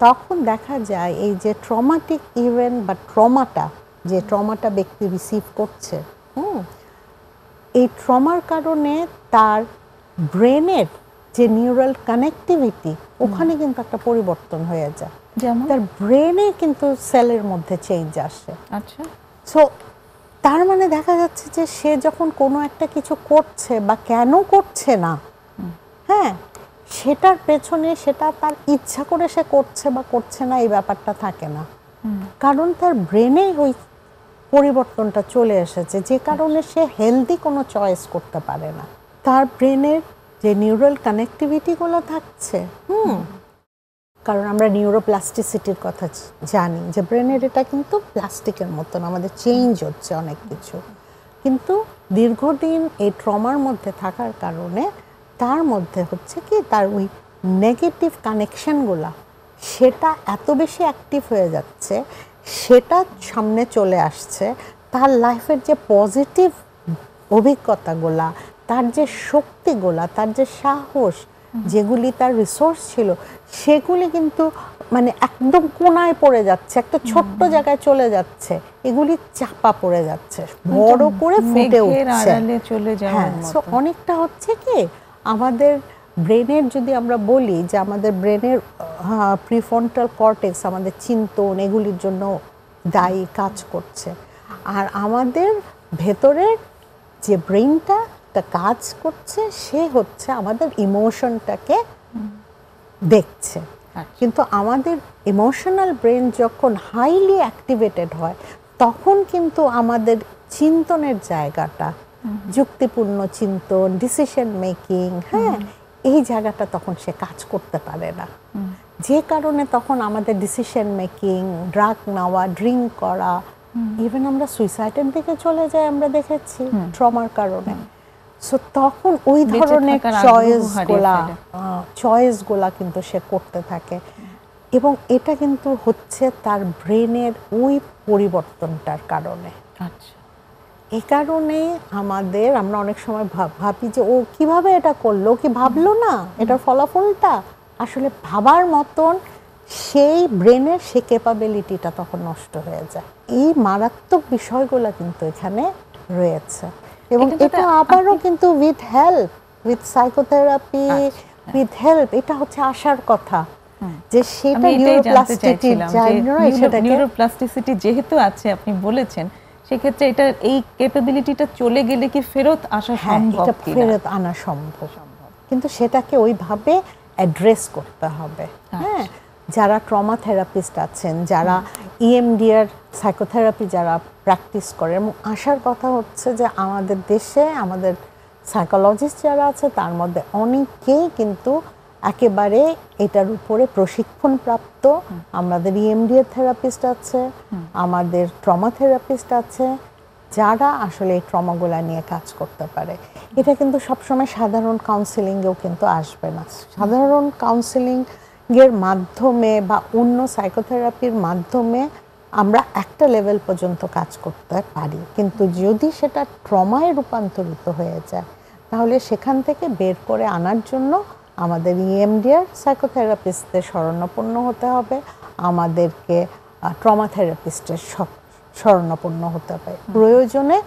B: তখন দেখা যায় এই যে ট্রমাটিক ইভেন্ট বা ট্রমাটা যে ট্রমাটা ব্যক্তি রিসিভ করছে হুম এই ট্রমার কারণে তার ব্রেনের যে নিউরাল কানেক্টিভিটি ওখানে কিন্তু একটা পরিবর্তন হয়ে যায়।
A: যেমন?
B: তার ব্রেনে কিন্তু সেলের মধ্যে চেঞ্জ আসে।
A: আচ্ছা।
B: সো তার মানে দেখা যাচ্ছে যে সে যখন কোনো একটা কিছু করছে বা কেন করছে না হ্যাঁ সেটার পেছনে সেটা তার ইচ্ছা করে সে করছে বা করছে না এই ব্যাপারটা থাকে না। কারণ তার ব্রেনে ওই পরিবর্তনটা চলে এসেছে যে কারণে সে হেলদি কোনো চয়েস করতে পারে না। তার ব্রেনের যে নিউরাল কানেক্টিভিটিগুলো থাকছে হুম। কারণ আমরা নিউরোপ্লাস্টিসিটির কথা জানি যে ব্রেনের এটা কিন্তু প্লাস্টিকের মতন, আমাদের চেঞ্জ হচ্ছে অনেক কিছু। কিন্তু দীর্ঘদিন এই ট্রমার মধ্যে থাকার কারণে তার মধ্যে হচ্ছে কি, তার ওই নেগেটিভ কানেকশনগুলা সেটা এত বেশি অ্যাক্টিভ হয়ে যাচ্ছে, সেটা সামনে চলে আসছে, তার লাইফের যে পজিটিভ অভিজ্ঞতাগুলা, তার যে শক্তিগুলা, তার যে সাহস যেগুলি তার রিসোর্স ছিল সেগুলি কিন্তু মানে একদম কোনায় পড়ে যাচ্ছে একটা ছোট্ট জায়গায় চলে যাচ্ছে। এগুলি চাপা পড়ে যাচ্ছে বড় করে ফুটে উঠছে। হ্যাঁ অনেকটা হচ্ছে কি আমাদের ব্রেনের যদি আমরা বলি যে আমাদের ব্রেনের প্রিফ্রন্টাল কর্টেক্স আমাদের চিন্তন এগুলির জন্য দায়ী কাজ করছে। আর আমাদের ভেতরের যে ব্রেনটা কাজ করছে সে হচ্ছে আমাদের ইমোশনটাকে দেখছে।
A: আচ্ছা।
B: কিন্তু আমাদের ইমোশনাল ব্রেন যখন হাইলি অ্যাক্টিভেটেড হয় তখন কিন্তু আমাদের চিন্তনের জায়গাটা যুক্তিপূর্ণ চিন্তন ডিসিশন মেকিং হ্যাঁ এই জায়গাটা তখন সে কাজ করতে পারে না। যে কারণে তখন আমাদের ডিসিশন মেকিং ড্রাগ নেওয়া ড্রিঙ্ক করা ইভেন আমরা সুইসাইডের দিকে চলে যাই আমরা দেখেছি ট্রমার কারণে। সো তখন ওই ধরনের চয়েসগুলা চয়েসগুলা কিন্তু সে করতে থাকে। এবং এটা কিন্তু হচ্ছে তার ব্রেনের ওই পরিবর্তনটার কারণে।
A: আচ্ছা।
B: এ কারণে আমাদের আমরা অনেক সময় ভাবি যে ও কীভাবে এটা করল? কি ভাবলো না? এটার ফলাফলটা? আসলে ভাবার মতন সেই ব্রেনের সে ক্যাপাবিলিটিটা তখন নষ্ট হয়ে যায়। এই মারাত্মক বিষয়গুলো কিন্তু এখানে রয়েছে। এবং এটা আবারও কিন্তু with help with psychotherapy with help এটা হচ্ছে আসার কথা। যে সেটা
A: নিউরোপ্লাস্টিসিটি যেহেতু আছে আপনি বলেছেন সেক্ষেত্রে এটা এই ক্যাপাবিলিটিটা চলে গেলে কি ফেরত আসা
B: হ্যাঁ
A: সম্ভব
B: ফেরত আনা সম্ভব। কিন্তু সেটাকে ওইভাবে অ্যাড্রেস করতে হবে।
A: আচ্ছা।
B: হ্যাঁ? যারা ট্রমা থেরাপিস্ট আছেন, যারা E ইএমডিআর সাইকোথেরাপি যারা প্র্যাকটিস করে এবং আসার কথা হচ্ছে যে আমাদের দেশে আমাদের সাইকোলজিস্ট যারা আছে, তার মধ্যে অনেকেই কিন্তু একেবারে এটার উপরে প্রশিক্ষণ প্রাপ্ত আমাদের ইএমডিআর থেরাপিস্ট আছে, আমাদের ট্রমা থেরাপিস্ট আছে, যারা আসলে এই ট্রমাগুলা নিয়ে কাজ করতে পারে। এটা কিন্তু সবসময় সাধারণ কাউন্সিলিংয়েও কিন্তু আসবে না। সাধারণ কাউন্সিলিং এর মাধ্যমে বা অন্য সাইকোথেরাপির মাধ্যমে আমরা একটা লেভেল পর্যন্ত কাজ করতে পারি। কিন্তু যদি সেটা ট্রমায় রূপান্তরিত হয়ে যায় তাহলে সেখান থেকে বের করে আনার জন্য আমাদের E ইএমডিআর সাইকোথেরাপিস্টদের শরণাপন্ন হতে হবে আমাদেরকে ট্রমা থেরাপিস্টের শরণাপন্ন হতে হবে। প্রয়োজনে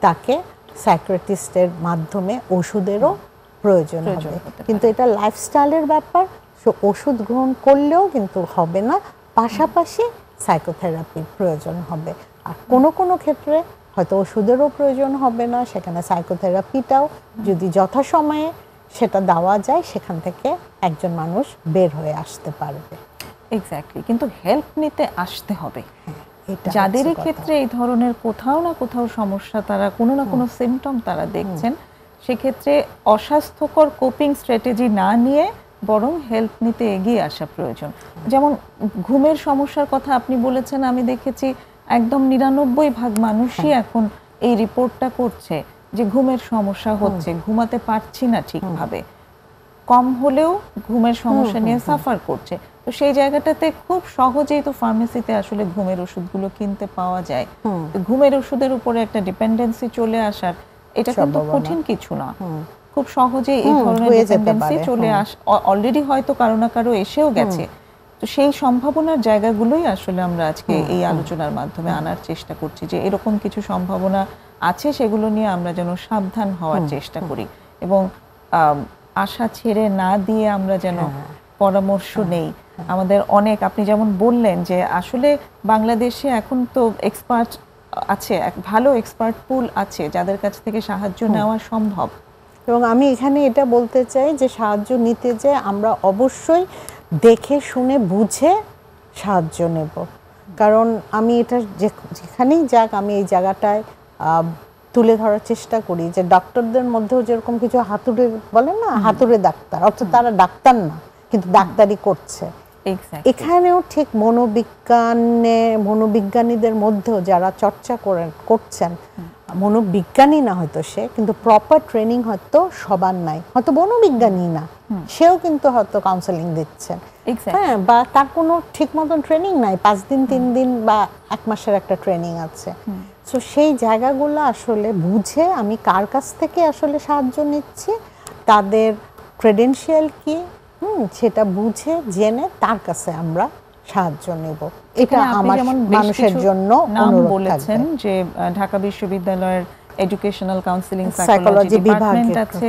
B: তাকে সাইক্রেটিস্টের মাধ্যমে ওষুধেরও প্রয়োজন
A: প্রয়োজন
B: হবে কিন্তু এটা লাইফস্টাইলের ব্যাপার সো ওষুধ গ্রহণ করলেও কিন্তু হবে না পাশাপাশি সাইকোথেরাপির প্রয়োজন হবে। আর কোনো কোনো ক্ষেত্রে হয়তো ওষুধেরও প্রয়োজন হবে না সেখানে সাইকোথেরাপিটাও যদি যথাসময়ে সেটা দেওয়া যায় সেখান থেকে একজন মানুষ বের হয়ে আসতে পারবে।
A: এক্স্যাক্টলি কিন্তু হেল্প নিতে আসতে হবে।
B: এটা
A: যাদেরই ক্ষেত্রে এই ধরনের কোথাও না কোথাও সমস্যা তারা কোনো না কোনো সিমটম তারা দেখছেন সেক্ষেত্রে অস্বাস্থ্যকর কোপিং স্ট্র্যাটেজি না নিয়ে বরং হেল্প নিতে এগিয়ে আসা প্রয়োজন। যেমন ঘুমের সমস্যার কথা আপনি বলেছেন আমি দেখেছি একদম নিরানব্বই ভাগ মানুষই। এখন এই রিপোর্টটা করছে যে ঘুমের সমস্যা হচ্ছে ঘুমাতে পারছি না ঠিকভাবে। কম হলেও ঘুমের সমস্যা নিয়ে সাফার করছে। তো সেই জায়গাটাতে খুব সহজেই তো ফার্মেসিতে আসলে ঘুমের ওষুধগুলো কিনতে পাওয়া যায়। ঘুমের ওষুধের উপরে একটা ডিপেন্ডেন্সি চলে আসার এটা কিন্তু কঠিন কিছু না। খুব সহজেই এই ধরনের
B: হয়ে
A: ডিপেন্ডেন্সি চলে আস অলরেডি হয়তো কারও না কারও এসেও গেছে। তো সেই সম্ভাবনার জায়গাগুলোই আসলে আমরা আজকে এই আলোচনার মাধ্যমে আনার চেষ্টা করছি যে এরকম কিছু সম্ভাবনা আছে সেগুলো নিয়ে আমরা যেন সাবধান হওয়ার চেষ্টা করি এবং আশা ছেড়ে না দিয়ে আমরা যেন
B: হ্যাঁ।
A: পরামর্শ নেই। আমাদের অনেক আপনি যেমন বললেন যে আসলে বাংলাদেশে এখন তো এক্সপার্ট আছে এক ভালো এক্সপার্ট পুল আছে যাদের কাছ থেকে সাহায্য নেওয়া সম্ভব।
B: এবং আমি এখানে এটা বলতে চাই যে সাহায্য নিতে যে আমরা অবশ্যই দেখে শুনে বুঝে সাহায্য নেব। কারণ আমি এটা যেখানেই যাক আমি এই জায়গাটায় তুলে ধরার চেষ্টা করি যে ডক্টরদের মধ্যেও যেরকম কিছু হাতুড়ে বলে না হাতুড়ে ডাক্তার। অর্থাৎ তারা ডাক্তার না কিন্তু ডাক্তারি করছে। এখানেও ঠিক মনোবিজ্ঞানে মনোবিজ্ঞানীদের মধ্যেও যারা চর্চা করেন করছেন মনোবিজ্ঞানী না হয়তো সে কিন্তু প্রপার ট্রেনিং হয়তো সবার নাই। হয়তো মনোবিজ্ঞানী না সেও কিন্তু হয়তো কাউন্সেলিং দিচ্ছেন হ্যাঁ বা তার কোনো ঠিক মতন ট্রেনিং নাই পাঁচ দিন তিন দিন বা এক মাসের একটা ট্রেনিং আছে। সো সেই জায়গাগুলো আসলে বুঝে আমি কার কাছ থেকে আসলে সাহায্য নিচ্ছি তাদের ক্রেডেনশিয়াল কি হুম সেটা বুঝে জেনে তার কাছে আমরা সাহায্য নেব। এটা আমার মানুষের জন্য অনুরোধ
A: বলেছেন যে ঢাকা বিশ্ববিদ্যালয়ের এডুকেশনাল কাউন্সিলিং
B: সাইকোলজি
A: ডিপার্টমেন্ট আছে।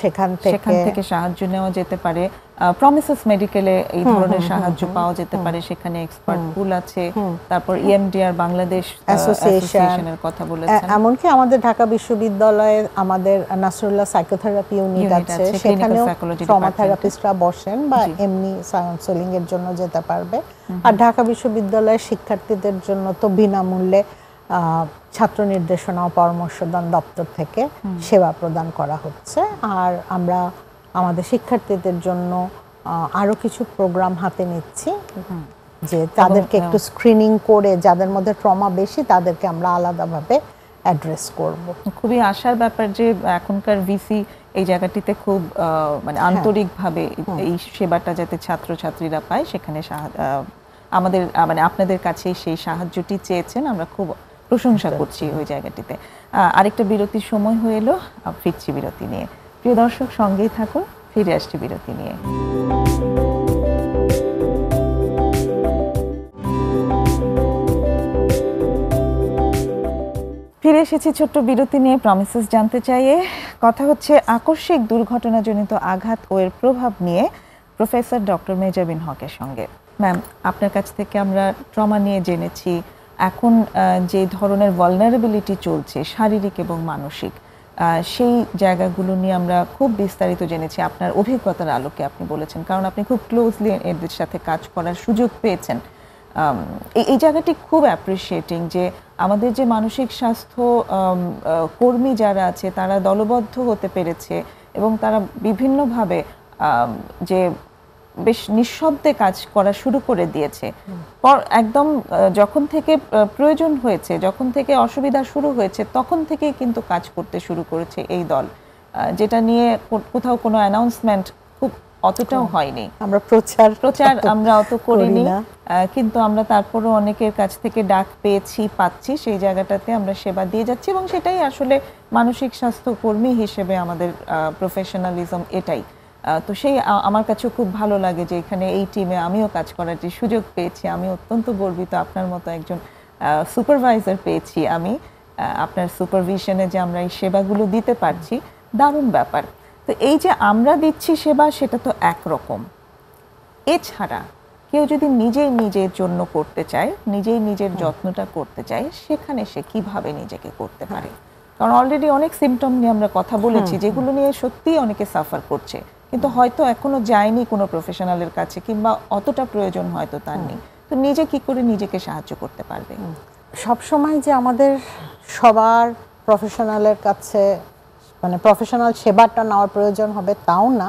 B: সেখান সেখান
A: সেখান
B: থেকে
A: থেকে সাহায্য নেওয়া যেতে পারে। প্রমিসেস মেডিকেলে এই ধরনের সাহায্য পাওয়া যেতে পারে সেখানে এক্সপার্ট পুল আছে। তারপর ইএমডিআর বাংলাদেশ অ্যাসোসিয়েশনের কথা বলেছেন।
B: এমনকি আমাদের ঢাকা বিশ্ববিদ্যালয়ে আমাদের নাসরুল্লাহ সাইকোথেরাপি ইউনিট আছে সেখানেও ট্রমা থেরাপিস্টরা বসেন বা এমনি কাউন্সেলিং এর জন্য যেতে পারবে। আর ঢাকা বিশ্ববিদ্যালয়ের শিক্ষার্থীদের জন্য তো বিনামূল্যে ছাত্র নির্দেশনা ও পরামর্শদান দপ্তর থেকে সেবা প্রদান করা হচ্ছে। আর আমরা আমাদের শিক্ষার্থীদের জন্য আহ, আরও কিছু প্রোগ্রাম হাতে নিচ্ছি। যে তাদেরকে একটু স্ক্রিনিং করে যাদের মধ্যে ট্রমা বেশি তাদেরকে আমরা আলাদাভাবে অ্যাড্রেস করব।
A: খুবই আশার ব্যাপার যে এখনকার ভিসি এই জায়গাটিতে খুব মানে আন্তরিকভাবে এই সেবাটা যাতে ছাত্রছাত্রীরা পায় সেখানে আমাদের মানে আপনাদের কাছে সেই সাহায্যটি চেয়েছেন। আমরা খুব প্রশংসা করছি ওই জায়গাটিতে। আরেকটা বিরতির সময় হয়ে এলো ফিরছি বিরতি নিয়ে। প্রিয় দর্শক, সঙ্গেই থাকুন, ফিরে আসছি বিরতি নিয়ে। ফিরে এসেছি ছোট্ট বিরতি নিয়ে প্রমিসেস জানতে চাইয়ে। কথা হচ্ছে, আকস্মিক দুর্ঘটনাজনিত আঘাত ও এর প্রভাব নিয়ে প্রফেসর ডক্টর মেজাবিন হকের সঙ্গে। ম্যাম, আপনার কাছ থেকে আমরা ট্রমা নিয়ে জেনেছি। এখন যে ধরনের ভলনারেবিলিটি চলছে, শারীরিক এবং মানসিক সেই জায়গাগুলো নিয়ে আমরা খুব বিস্তারিত জেনেছি। আপনার অভিজ্ঞতার আলোকে আপনি বলেছেন, কারণ আপনি খুব ক্লোজলি এদের সাথে কাজ করার সুযোগ পেয়েছেন। এই জায়গাটি খুব অ্যাপ্রিসিয়েটিং যে আমাদের যে মানসিক স্বাস্থ্য কর্মী যারা আছে, তারা দলবদ্ধ হতে পেরেছে এবং তারা বিভিন্নভাবে যে বেশ নিঃশব্দে কাজ করা শুরু করে দিয়েছে। পর একদম যখন থেকে প্রয়োজন হয়েছে যখন থেকে অসুবিধা শুরু হয়েছে তখন থেকেই কিন্তু কাজ করতে শুরু করেছে এই দল। যেটা নিয়ে কোথাও কোনো অ্যানাউন্সমেন্ট খুব অতটাও হয়নি।
B: আমরা প্রচার
A: প্রচার আমরা অত করিনি। কিন্তু আমরা তারপরও অনেকের কাছ থেকে ডাক পেয়েছি পাচ্ছি সেই জায়গাটাতে আমরা সেবা দিয়ে যাচ্ছি এবং সেটাই আসলে মানসিক স্বাস্থ্য কর্মী হিসেবে আমাদের প্রফেশনালিজম এটাই। তো সেই আমার কাছে খুব ভালো লাগে যে এখানে এই টিমে আমিও কাজ করার যে সুযোগ পেয়েছি। আমি অত্যন্ত গর্বিত আপনার মতো একজন সুপারভাইজার পেয়েছি আমি। আপনার সুপারভিশনে যে আমরা এই সেবাগুলো দিতে পারছি দারুণ ব্যাপার। তো এই যে আমরা দিচ্ছি সেবা সেটা তো একরকম। এছাড়া কেউ যদি নিজেই নিজের জন্য করতে চায় নিজেই নিজের যত্নটা করতে চায় সেখানে সে কীভাবে নিজেকে করতে পারে? কারণ অলরেডি অনেক সিমটম নিয়ে আমরা কথা বলেছি যেগুলো নিয়ে সত্যিই অনেকে সাফার করছে। কিন্তু হয়তো এখনও যায়নি কোনো প্রফেশনালের কাছে কিংবা অতটা প্রয়োজন হয়তো তার নেই। তো নিজে কি করে নিজেকে সাহায্য করতে পারবে?
B: সব সময় যে আমাদের সবার প্রফেশনালের কাছে মানে প্রফেশনাল সেবাটা নেওয়ার প্রয়োজন হবে তাও না।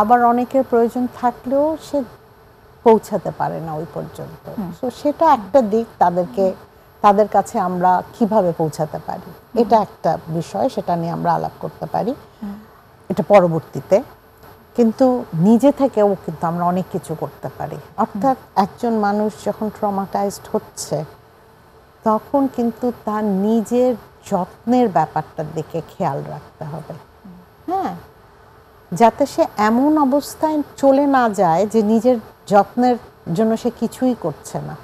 B: আবার অনেকের প্রয়োজন থাকলেও সে পৌঁছাতে পারে না ওই পর্যন্ত। তো সেটা একটা দিক তাদেরকে তাদের কাছে আমরা কীভাবে পৌঁছাতে পারি? এটা একটা বিষয় সেটা নিয়ে আমরা আলাপ করতে পারি। এটা পরবর্তীতে। কিন্তু নিজে থেকেও কিন্তু আমরা অনেক কিছু করতে পারি। অর্থাৎ একজন মানুষ যখন ট্রমাটাইজড হচ্ছে তখন কিন্তু তার নিজের যত্নের ব্যাপারটার দিকে খেয়াল রাখতে হবে। হ্যাঁ? যাতে সে এমন অবস্থায় চলে না যায় যে নিজের যত্নের জন্য সে কিছুই করছে না।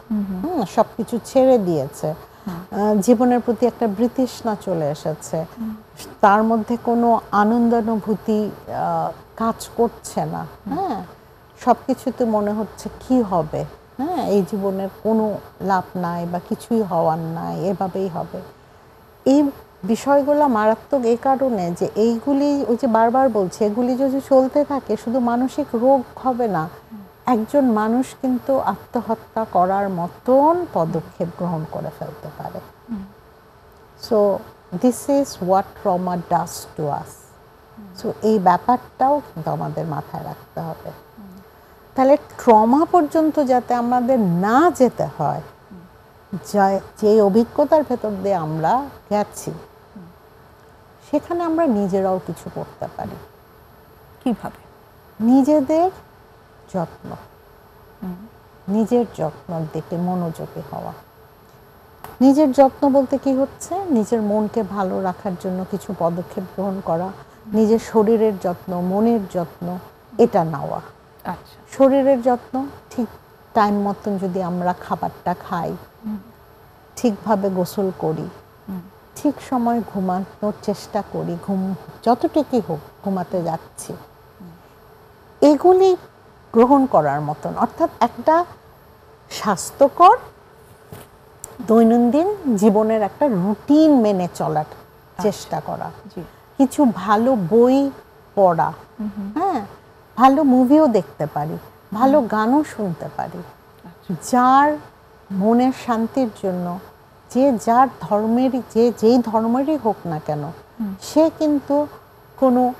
B: হুম সব কিছু ছেড়ে দিয়েছে। জীবনের প্রতি একটা বৃতৃষ্ণা চলে এসেছে। তার মধ্যে কোনো আনন্দানুভূতি কাজ করছে না। হ্যাঁ? সব কিছুতে মনে হচ্ছে কি হবে? হ্যাঁ? এই জীবনের কোনো লাভ নাই বা কিছুই হওয়ার নাই এভাবেই হবে। এই বিষয়গুলো মারাত্মক এই কারণে যে এইগুলি ওই যে বারবার বলছে এগুলি যদি চলতে থাকে শুধু মানসিক রোগ হবে না একজন মানুষ কিন্তু আত্মহত্যা করার মতন পদক্ষেপ গ্রহণ করে ফেলতে পারে। So this is what trauma does to us so এই ব্যাপারটাও কিন্তু আমাদের মাথায় রাখতে হবে। তাহলে ট্রমা পর্যন্ত যাতে আমাদের না যেতে হয় যা- অভিজ্ঞতার ভেতর দিয়ে আমরা গেছি সেখানে আমরা নিজেরাও কিছু করতে পারি।
A: কীভাবে?
B: নিজেদের যত্ন। নিজের যত্নর দিকে মনোযোগী হওয়া। নিজের যত্ন বলতে কি হচ্ছে? নিজের মনকে ভালো রাখার জন্য কিছু পদক্ষেপ গ্রহণ করা নিজের শরীরের যত্ন মনের যত্ন এটা নেওয়া।
A: আচ্ছা।
B: শরীরের যত্ন ঠিক টাইম মতন যদি আমরা খাবারটা খাই ঠিকভাবে গোসল করি ঠিক সময় ঘুমানোর চেষ্টা করি ঘুম যতটুকুই হোক ঘুমাতে যাচ্ছি এগুলি গ্রহণ করার মতন অর্থাৎ একটা স্বাস্থ্যকর দৈনন্দিন জীবনের একটা রুটিন মেনে চলার চেষ্টা করা। কিছু ভালো বই পড়া হ্যাঁ? ভালো মুভিও দেখতে পারি ভালো গানও শুনতে পারি। যার মনের শান্তির জন্য যে যার ধর্মের যে যেই ধর্মেরই হোক না কেন সে কিন্তু কোনো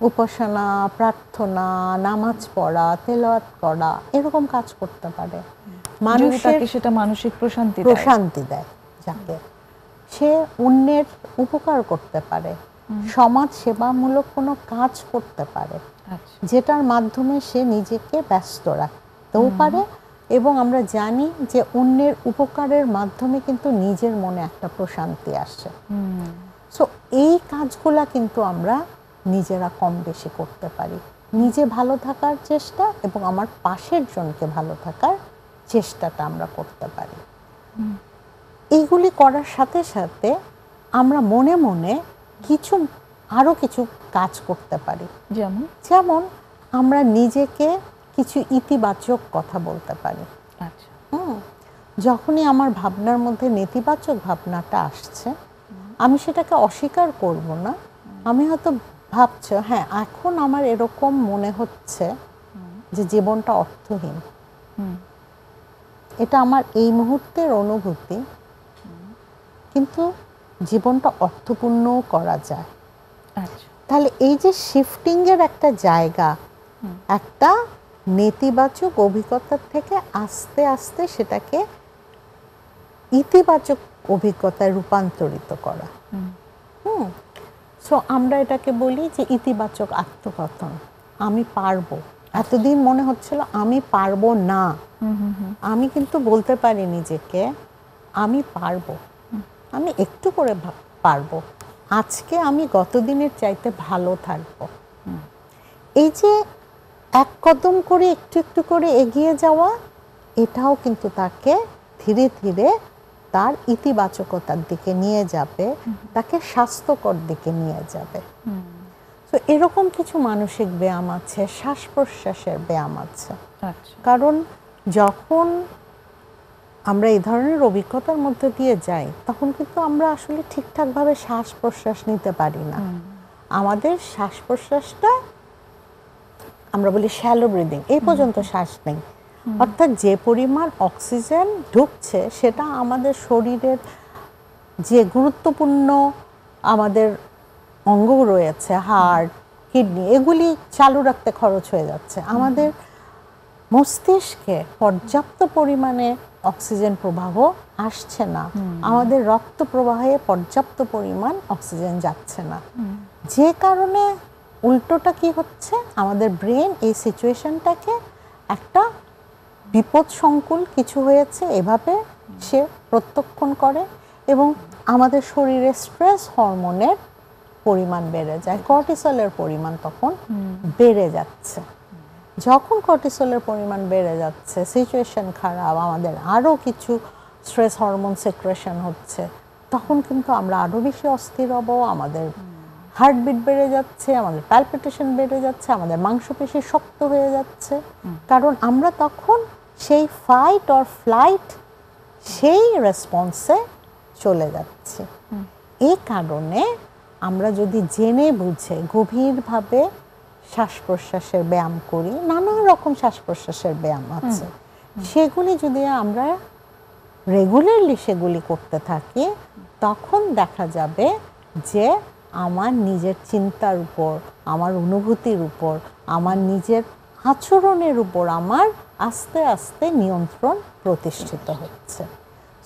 B: উপাসনা প্রার্থনা নামাজ পড়া তেলাওয়াত করা এরকম কাজ করতে পারে।
A: যদি
B: মানুষের
A: সেটা মানসিক প্রশান্তি
B: প্রশান্তি দেয় যাকে। সে অন্যের উপকার করতে পারে। সমাজ সেবামূলক কোনো কাজ করতে পারে।
A: আচ্ছা।
B: যেটার মাধ্যমে সে নিজেকে ব্যস্ত রাখতেও পারে এবং আমরা জানি যে অন্যের উপকারের মাধ্যমে কিন্তু নিজের মনে একটা প্রশান্তি আসে। সো এই কাজগুলা কিন্তু আমরা নিজেরা কম বেশি করতে পারি। নিজে ভালো থাকার চেষ্টা এবং আমার পাশের জনকে ভালো থাকার চেষ্টাটা আমরা করতে পারি। এইগুলি করার সাথে সাথে আমরা মনে মনে কিছু আরও কিছু কাজ করতে পারি।
A: যেমন?
B: যেমন আমরা নিজেকে কিছু ইতিবাচক কথা বলতে পারি।
A: আচ্ছা।
B: হুম? যখনই আমার ভাবনার মধ্যে নেতিবাচক ভাবনাটা আসছে আমি সেটাকে অস্বীকার করব না। আমি হয়তো ভাবছি হ্যাঁ এখন আমার এরকম মনে হচ্ছে যে জীবনটা অর্থহীন। এটা আমার এই মুহূর্তের অনুভূতি। কিন্তু জীবনটা অর্থপূর্ণও করা যায়।
A: আচ্ছা।
B: তাহলে এই যে শিফটিংয়ের একটা জায়গা একটা নেতিবাচক অভিজ্ঞতার থেকে আস্তে আস্তে সেটাকে ইতিবাচক অভিজ্ঞতায় রূপান্তরিত করা। হুম। সো আমরা এটাকে বলি যে ইতিবাচক আত্মকথন আমি পারব। এতদিন মনে হচ্ছিল আমি পারব না। আমি কিন্তু বলতে পারি নিজেকে আমি পারব। আমি একটু করে পারব। আজকে আমি গতদিনের চাইতে ভালো থাকব। এই যে এক কদম করে একটু একটু করে এগিয়ে যাওয়া এটাও কিন্তু তাকে ধীরে ধীরে তার ইতিবাচকতার দিকে নিয়ে যাবে তাকে স্বাস্থ্যকর দিকে নিয়ে যাবে। তো এরকম কিছু মানসিক ব্যায়াম আছে শ্বাস প্রশ্বাসের ব্যায়াম আছে।
A: আচ্ছা।
B: কারণ যখন আমরা এই ধরনের অভিজ্ঞতার মধ্যে দিয়ে যাই তখন কিন্তু আমরা আসলে ঠিকঠাকভাবে শ্বাস প্রশ্বাস নিতে পারি না। আমাদের শ্বাস প্রশ্বাসটা আমরা বলি শ্যালো ব্রিদিং এই পর্যন্ত শ্বাস নেই। অর্থাৎ যে পরিমাণ অক্সিজেন ঢুকছে সেটা আমাদের শরীরের যে গুরুত্বপূর্ণ আমাদের অঙ্গ রয়েছে হার্ট কিডনি এগুলি চালু রাখতে খরচ হয়ে যাচ্ছে। আমাদের মস্তিষ্কে পর্যাপ্ত পরিমাণে অক্সিজেন প্রবাহ আসছে না। আমাদের রক্ত প্রবাহে পর্যাপ্ত পরিমাণ অক্সিজেন যাচ্ছে না। যে কারণে উল্টোটা কি হচ্ছে? আমাদের ব্রেন এই সিচুয়েশনটাকে একটা বিপদ সংকুল কিছু হয়েছে এভাবে সে প্রত্যক্ষণ করে এবং আমাদের শরীরে স্ট্রেস হরমোনের পরিমাণ বেড়ে যায় কর্টিসলের পরিমাণ তখন বেড়ে যাচ্ছে। যখন কর্টিসলের পরিমাণ বেড়ে যাচ্ছে সিচুয়েশন খারাপ, আমাদের আরও কিছু স্ট্রেস হরমোন সেক্রেশন হচ্ছে, তখন কিন্তু আমরা আরও বেশি অস্থির হব, আমাদের হার্টবিট বেড়ে যাচ্ছে, আমাদের প্যালপিটেশন বেড়ে যাচ্ছে, আমাদের মাংসপেশি শক্ত হয়ে যাচ্ছে। কারণ আমরা তখন সেই ফাইট অর ফ্লাইট সেই রেসপন্সে চলে যাচ্ছি। এই কারণে আমরা যদি জেনে বুঝে গভীরভাবে শ্বাস প্রশ্বাসের ব্যায়াম করি নানা রকম শ্বাস প্রশ্বাসের ব্যায়াম আছে। সেগুলি যদি আমরা রেগুলারলি সেগুলি করতে থাকি তখন দেখা যাবে যে আমার নিজের চিন্তার উপর আমার অনুভূতির উপর আমার নিজের আচরণের উপর আমার আস্তে আস্তে নিয়ন্ত্রণ প্রতিষ্ঠিত হচ্ছে।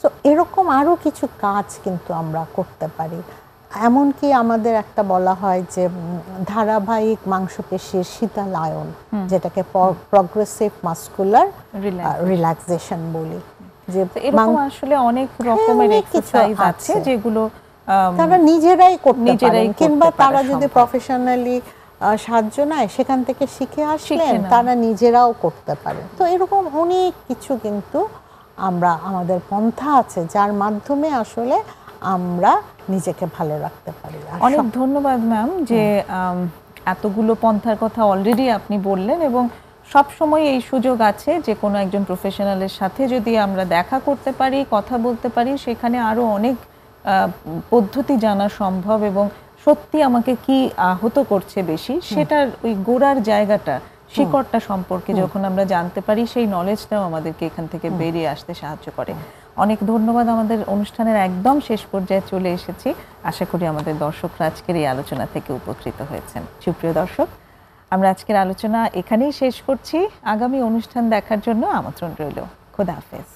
B: সো এরকম আরও কিছু কাজ কিন্তু আমরা করতে পারি। এমনকি আমাদের একটা বলা হয় যে ধারাবাহিক মাংসপেশির শীতলায়ন যেটাকে প্রগ্রেসিভ মাস্কুলার রিল্যাক্সেশন বলি। যে
A: এরকম আসলে অনেক রকমের
B: কিছু
A: এক্সারসাইজ আছে। যেগুলো
B: তারা নিজেরাই করতে পারেন কিংবা তারা যদি প্রফেশনালি সাহায্য নেয় সেখান থেকে শিখে আসলেন তারা নিজেরাও করতে পারেন। তো এরকম অনেক কিছু কিন্তু আমরা আমাদের পন্থা আছে যার মাধ্যমে আসলে আমরা নিজেকে ভালো রাখতে পারি।
A: অনেক ধন্যবাদ ম্যাম যে এতগুলো পন্থার কথা অলরেডি আপনি বললেন এবং সব সময় এই সুযোগ আছে যে কোনো একজন প্রফেশনালের সাথে যদি আমরা দেখা করতে পারি কথা বলতে পারি সেখানে আরও অনেক পদ্ধতি জানা সম্ভব এবং সত্যি আমাকে কি আহত করছে বেশি সেটার ওই গোড়ার জায়গাটা শিকড়টা সম্পর্কে যখন আমরা জানতে পারি সেই নলেজটাও আমাদেরকে এখান থেকে বেরিয়ে আসতে সাহায্য করে। অনেক ধন্যবাদ। আমাদের অনুষ্ঠানের একদম শেষ পর্যায়ে চলে এসেছি। আশা করি আমাদের দর্শকরা আজকের এই আলোচনা থেকে উপকৃত হয়েছেন। সুপ্রিয় দর্শক, আমরা আজকের আলোচনা এখানেই শেষ করছি। আগামী অনুষ্ঠান দেখার জন্য আমন্ত্রণ রইল। খোদা হাফেজ।